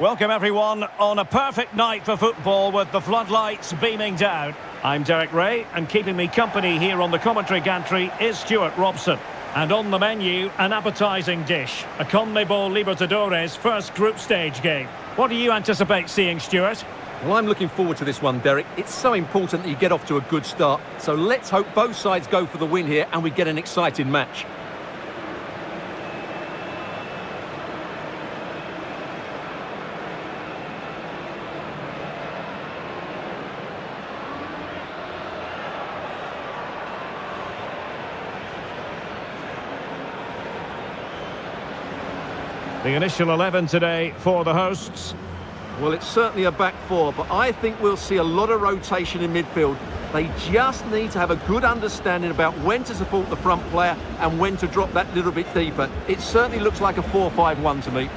Welcome everyone on a perfect night for football with the floodlights beaming down. I'm Derek Ray and keeping me company here on the commentary gantry is Stuart Robson. And on the menu, an appetising dish, a CONMEBOL Libertadores first group stage game. What do you anticipate seeing, Stuart? Well, I'm looking forward to this one, Derek. It's so important that you get off to a good start. So let's hope both sides go for the win here and we get an exciting match. The initial 11 today for the hosts. Well, it's certainly a back four, but I think we'll see a lot of rotation in midfield. They just need to have a good understanding about when to support the front player and when to drop that little bit deeper. It certainly looks like a 4-5-1 to me.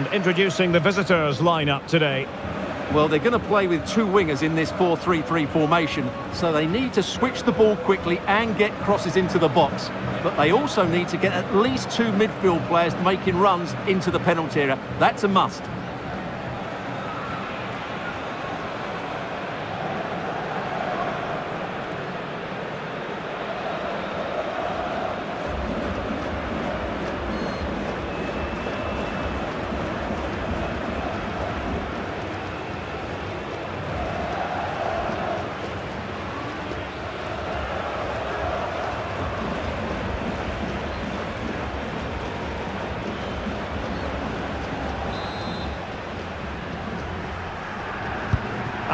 And introducing the visitors lineup today. Well, they're going to play with two wingers in this 4-3-3 formation, so they need to switch the ball quickly and get crosses into the box. But they also need to get at least two midfield players making runs into the penalty area. That's a must.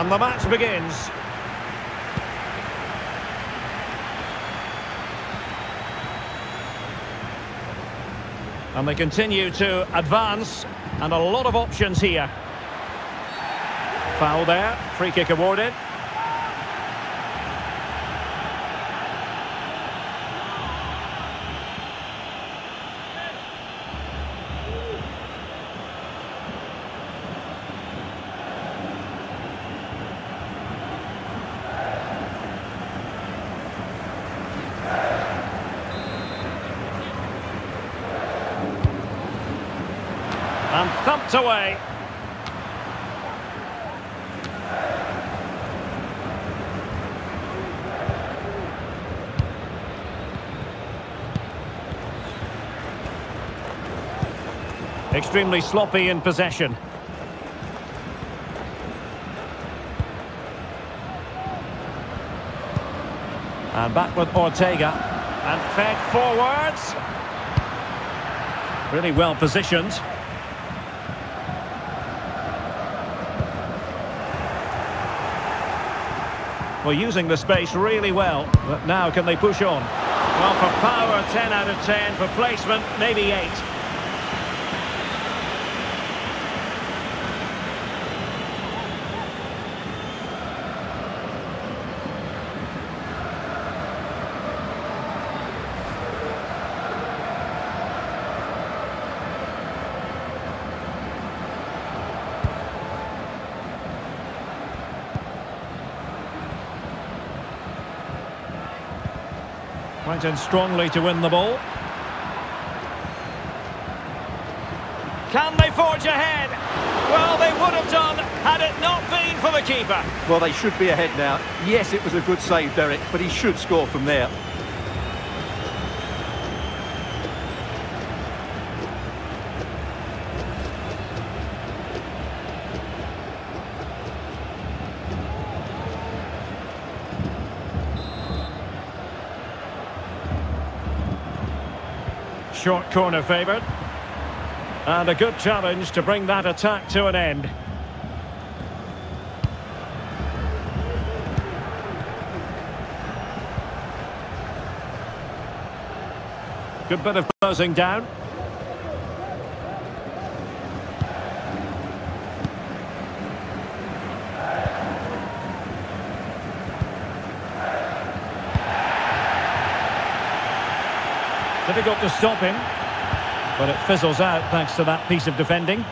And the match begins. And they continue to advance, and a lot of options here. Foul there, free kick awarded. And thumped away. Extremely sloppy in possession. And back with Ortega. And fed forwards. Really well positioned. Well, using the space really well. But now can they push on? Well, for power, 10 out of 10. For placement, maybe 8. In strongly to win the ball. Can they forge ahead? Well, they would have done had it not been for the keeper. Well, they should be ahead now. Yes, it was a good save, Derek, but he should score from there. Short corner favoured. And a good challenge to bring that attack to an end. Good bit of closing down. Difficult to stop him, but it fizzles out thanks to that piece of defending.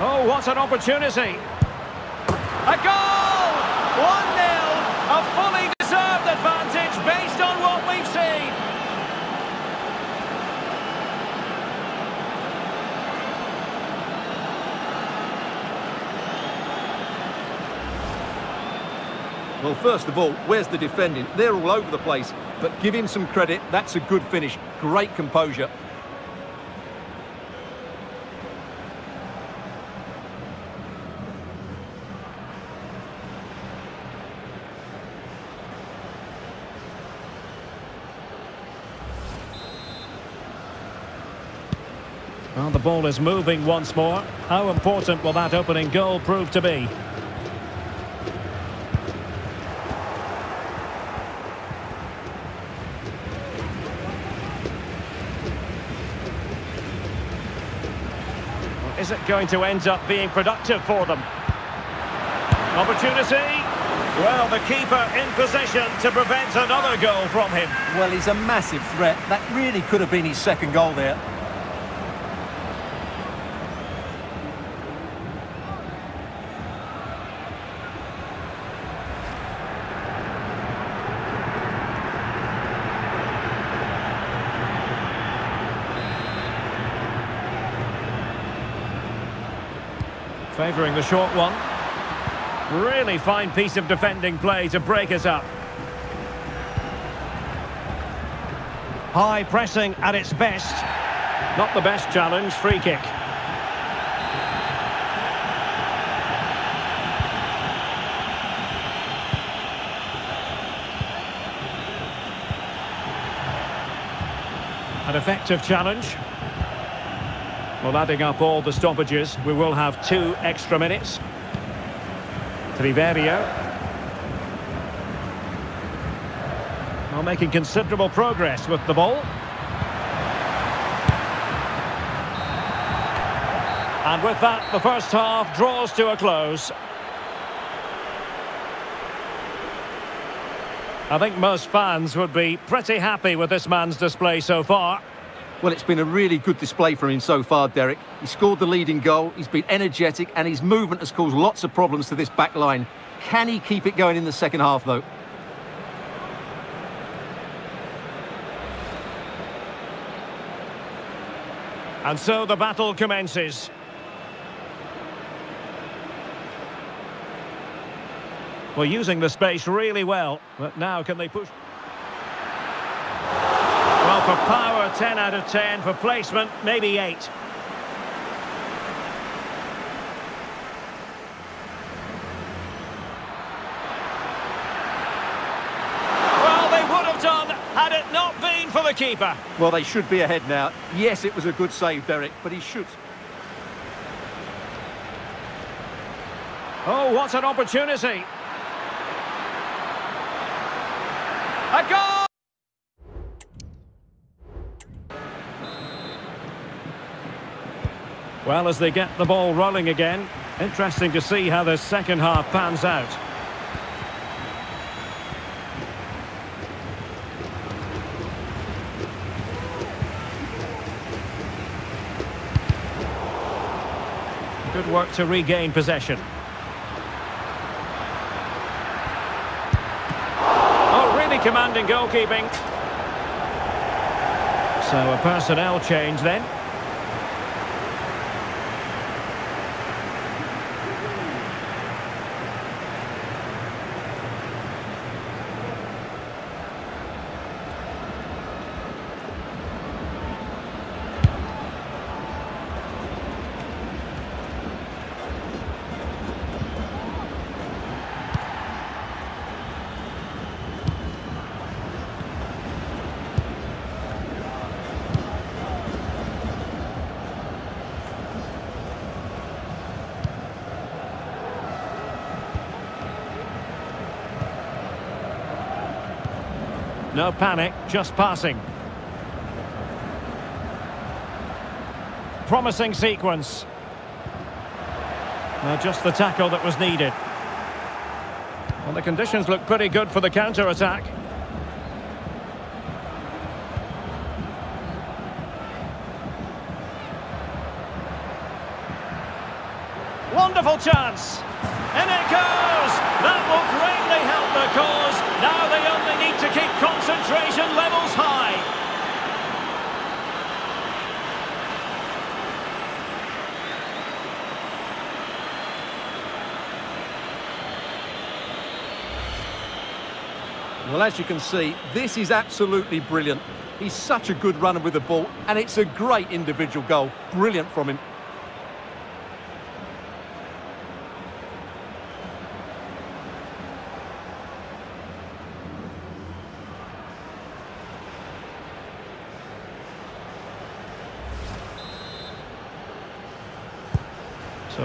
Oh, what an opportunity! Well, first of all, where's the defending? They're all over the place. But give him some credit. That's a good finish. Great composure. Well, the ball is moving once more. How important will that opening goal prove to be? Is it going to end up being productive for them? Opportunity. Well, the keeper in position to prevent another goal from him. Well, he's a massive threat. That really could have been his second goal there. Favouring the short one. Really fine piece of defending play to break us up. High pressing at its best. Not the best challenge, free kick. An effective challenge. Well, adding up all the stoppages, we will have two extra minutes. Triverio. Well, making considerable progress with the ball. And with that, the first half draws to a close. I think most fans would be pretty happy with this man's display so far. Well, it's been a really good display from him so far, Derek. He scored the leading goal, he's been energetic, and his movement has caused lots of problems to this back line. Can he keep it going in the second half, though? And so the battle commences. Well, using the space really well, but now can they push... Well, for power, 10 out of 10. For placement, maybe 8. Well, they would have done had it not been for the keeper. Well, they should be ahead now. Yes, it was a good save, Derek, but he should... Oh, what an opportunity. A goal! Well, as they get the ball rolling again, interesting to see how the second half pans out. Good work to regain possession. Oh, really commanding goalkeeping. So a personnel change then. No panic, just passing. Promising sequence. Now just the tackle that was needed. Well, the conditions look pretty good for the counter-attack. Wonderful chance. In it goes. That will greatly help the cause. Now they only need to keep concentration levels high. Well, as you can see, this is absolutely brilliant. He's such a good runner with the ball, and it's a great individual goal. Brilliant from him.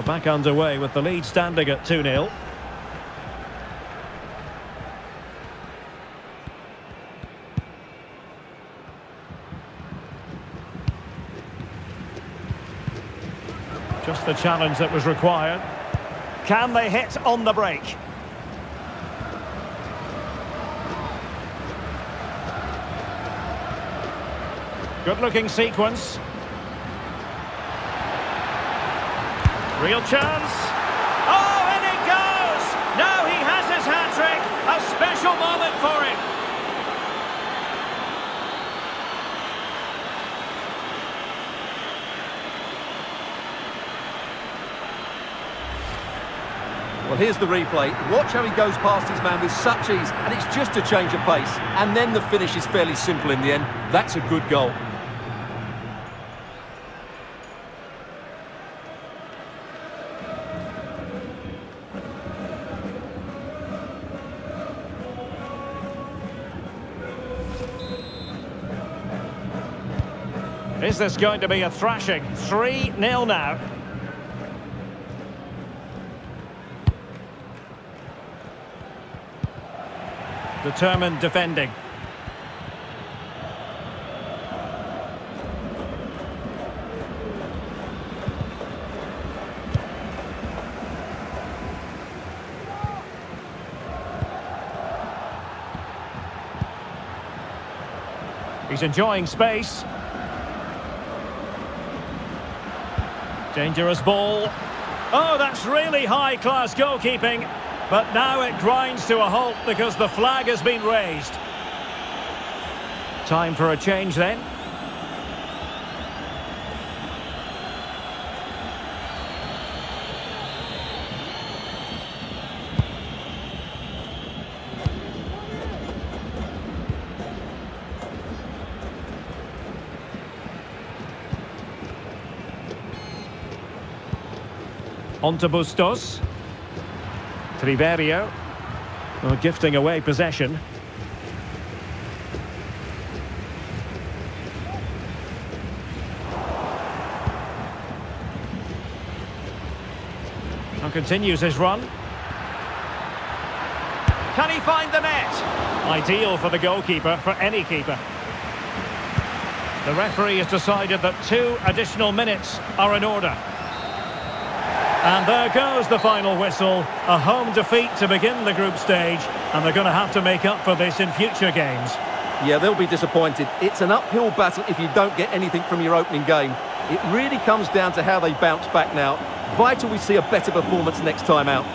So back underway with the lead standing at 2-0. Just the challenge that was required. Can they hit on the break? Good looking sequence. Real chance. Oh, and it goes! Now he has his hat-trick. A special moment for him. Well, here's the replay. Watch how he goes past his man with such ease, and it's just a change of pace. And then the finish is fairly simple in the end. That's a good goal. Is this going to be a thrashing? 3-0 now. Determined defending. He's enjoying space. Dangerous ball. Oh, that's really high-class goalkeeping. But now it grinds to a halt because the flag has been raised. Time for a change then. On to Bustos. Triverio. Well, gifting away possession. And continues his run. Can he find the net? Ideal for the goalkeeper, for any keeper. The referee has decided that two additional minutes are in order. And there goes the final whistle. A home defeat to begin the group stage. And they're going to have to make up for this in future games. Yeah, they'll be disappointed. It's an uphill battle if you don't get anything from your opening game. It really comes down to how they bounce back now. Vital we see a better performance next time out.